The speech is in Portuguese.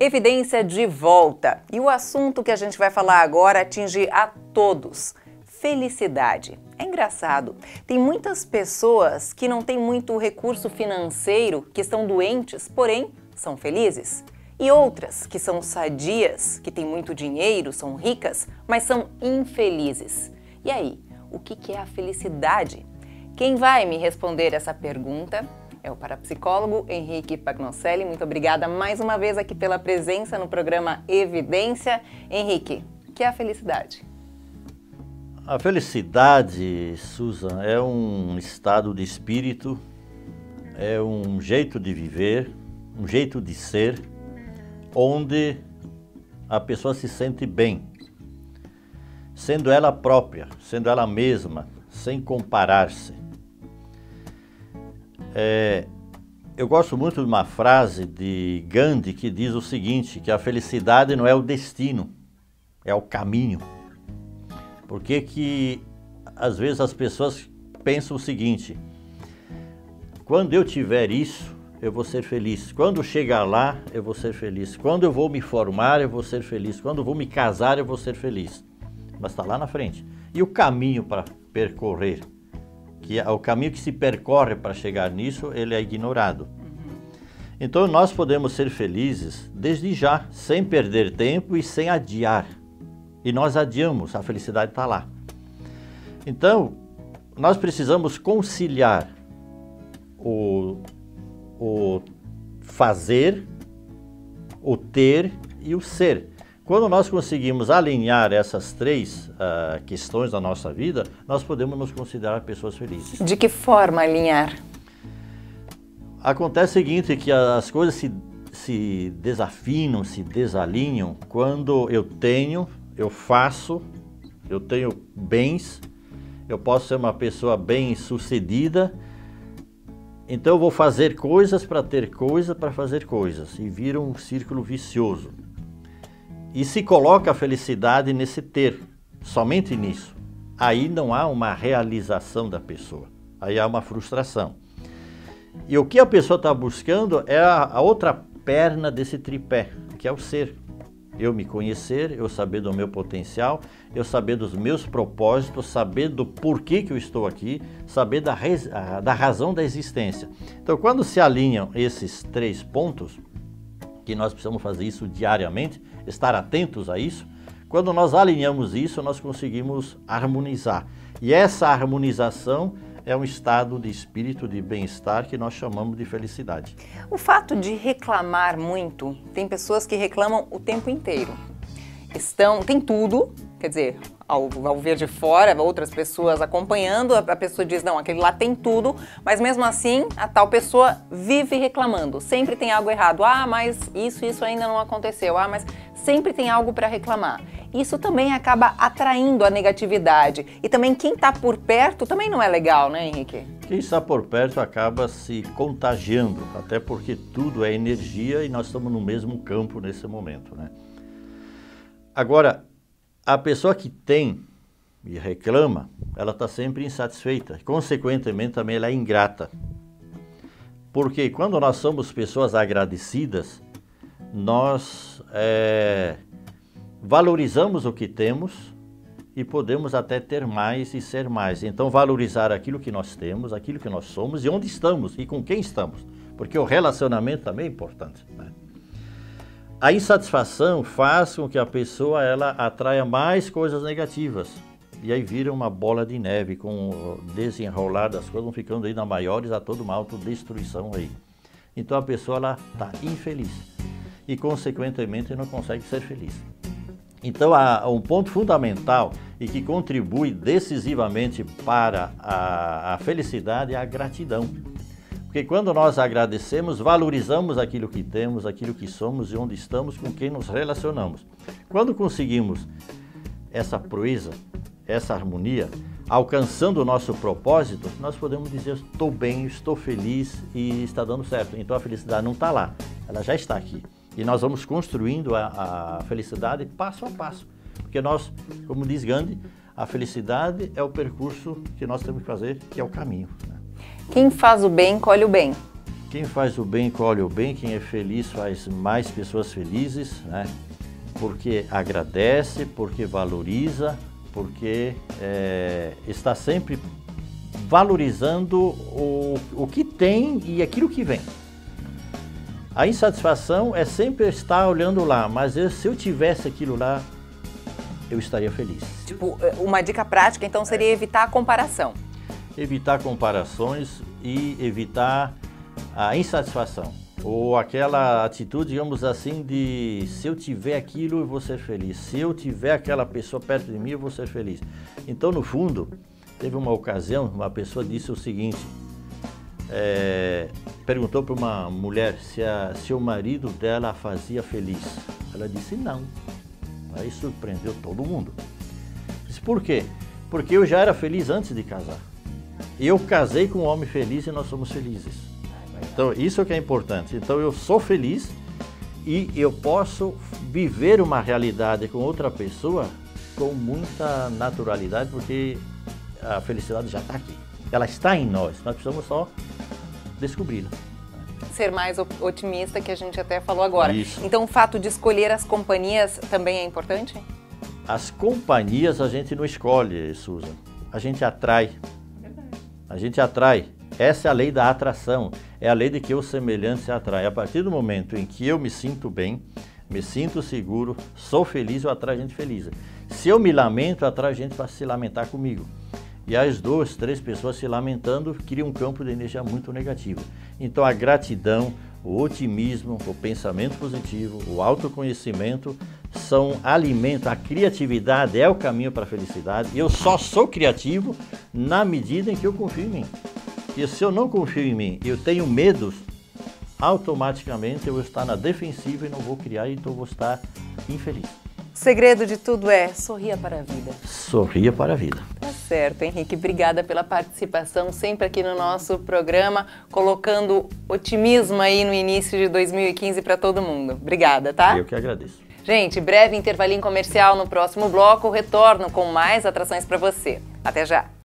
Evidência de volta. E o assunto que a gente vai falar agora atinge a todos: felicidade. É engraçado, tem muitas pessoas que não têm muito recurso financeiro, que estão doentes, porém são felizes. E outras que são sadias, que têm muito dinheiro, são ricas, mas são infelizes. E aí, o que é a felicidade? Quem vai me responder essa pergunta é o parapsicólogo Henrique Pagnocelli. Muito obrigada mais uma vez aqui pela presença no programa Evidência. Henrique, o que é a felicidade? A felicidade, Susan, é um estado de espírito, é um jeito de viver, um jeito de ser, onde a pessoa se sente bem, sendo ela própria, sendo ela mesma, sem comparar-se. É, eu gosto muito de uma frase de Gandhi que diz o seguinte, que a felicidade não é o destino, é o caminho. Porque que às vezes as pessoas pensam o seguinte, quando eu tiver isso, eu vou ser feliz. Quando chegar lá, eu vou ser feliz. Quando eu vou me formar, eu vou ser feliz. Quando eu vou me casar, eu vou ser feliz. Mas está lá na frente. E o caminho para percorrer? Que é o caminho que se percorre para chegar nisso, ele é ignorado. Então nós podemos ser felizes desde já, sem perder tempo e sem adiar. E nós adiamos, a felicidade está lá. Então, nós precisamos conciliar o, o fazer, o ter e o ser. Quando nós conseguimos alinhar essas três uh, questões da nossa vida, nós podemos nos considerar pessoas felizes. De que forma alinhar? Acontece o seguinte, que as coisas se, se desafinam, se desalinham quando eu tenho, eu faço, eu tenho bens, eu posso ser uma pessoa bem sucedida, então eu vou fazer coisas para ter coisas para fazer coisas e vira um círculo vicioso. E se coloca a felicidade nesse ter, somente nisso. Aí não há uma realização da pessoa, aí há uma frustração. E o que a pessoa está buscando é a, a outra perna desse tripé, que é o ser. Eu me conhecer, eu saber do meu potencial, eu saber dos meus propósitos, saber do porquê que eu estou aqui, saber da, da razão da existência. Então, quando se alinham esses três pontos, que nós precisamos fazer isso diariamente, estar atentos a isso. Quando nós alinhamos isso, nós conseguimos harmonizar. E essa harmonização é um estado de espírito de bem-estar que nós chamamos de felicidade. O fato de reclamar muito, tem pessoas que reclamam o tempo inteiro. Estão, tem tudo, quer dizer, ao, ao ver de fora, outras pessoas acompanhando, a, a pessoa diz, não, aquele lá tem tudo, mas mesmo assim, a tal pessoa vive reclamando, sempre tem algo errado. Ah, mas isso, isso ainda não aconteceu. Ah, mas sempre tem algo para reclamar. Isso também acaba atraindo a negatividade. E também quem está por perto também não é legal, né, Henrique? Quem está por perto acaba se contagiando, até porque tudo é energia e nós estamos no mesmo campo nesse momento, né? Agora, a pessoa que tem e reclama, ela está sempre insatisfeita. Consequentemente, também ela é ingrata. Porque quando nós somos pessoas agradecidas, nós é, valorizamos o que temos e podemos até ter mais e ser mais. Então, valorizar aquilo que nós temos, aquilo que nós somos e onde estamos e com quem estamos. Porque o relacionamento também é importante. Né? A insatisfação faz com que a pessoa ela atraia mais coisas negativas. E aí vira uma bola de neve com o desenrolar das coisas, vão ficando ainda maiores a toda uma autodestruição aí. Então a pessoa ela está infeliz e consequentemente não consegue ser feliz. Então há um ponto fundamental e que contribui decisivamente para a, a felicidade é a gratidão. Porque quando nós agradecemos, valorizamos aquilo que temos, aquilo que somos e onde estamos, com quem nos relacionamos. Quando conseguimos essa proeza, essa harmonia, alcançando o nosso propósito, nós podemos dizer: estou bem, estou feliz e está dando certo. Então a felicidade não está lá, ela já está aqui. E nós vamos construindo a, a felicidade passo a passo. Porque nós, como diz Gandhi, a felicidade é o percurso que nós temos que fazer, que é o caminho. Né? Quem faz o bem, colhe o bem. Quem faz o bem colhe o bem, quem é feliz faz mais pessoas felizes, né? Porque agradece, porque valoriza, porque é, está sempre valorizando o, o que tem e aquilo que vem. A insatisfação é sempre estar olhando lá, mas eu, se eu tivesse aquilo lá, eu estaria feliz. Tipo, eh, uma dica prática então seria evitar a comparação. Evitar comparações e evitar a insatisfação. Ou aquela atitude, digamos assim, de se eu tiver aquilo, eu vou ser feliz. Se eu tiver aquela pessoa perto de mim, eu vou ser feliz. Então, no fundo, teve uma ocasião, uma pessoa disse o seguinte: é, perguntou para uma mulher se, a, se o marido dela a fazia feliz. Ela disse não. Aí surpreendeu todo mundo. Disse, por quê? Porque eu já era feliz antes de casar. Eu casei com um homem feliz e nós somos felizes. Então, isso é que é importante. Então, eu sou feliz e eu posso viver uma realidade com outra pessoa com muita naturalidade, porque a felicidade já está aqui. Ela está em nós. Nós precisamos só descobri-la ser mais otimista, que a gente até falou agora. Isso. Então, o fato de escolher as companhias também é importante? As companhias a gente não escolhe, Susan. A gente atrai. A gente atrai. Essa é a lei da atração. É a lei de que o semelhante se atrai. A partir do momento em que eu me sinto bem, me sinto seguro, sou feliz, eu atraio gente feliz. Se eu me lamento, eu atraio gente para se lamentar comigo. E as duas, três pessoas se lamentando cria um campo de energia muito negativo. Então a gratidão, o otimismo, o pensamento positivo, o autoconhecimento são alimento, a criatividade é o caminho para a felicidade. Eu só sou criativo na medida em que eu confio em mim. E se eu não confio em mim, eu tenho medos, automaticamente eu vou estar na defensiva e não vou criar, então vou estar infeliz. O segredo de tudo é sorria para a vida. Sorria para a vida. Certo, Henrique. Obrigada pela participação sempre aqui no nosso programa, colocando otimismo aí no início de 2015 para todo mundo. Obrigada, tá? Eu que agradeço. Gente, breve intervalinho comercial no próximo bloco, retorno com mais atrações para você. Até já!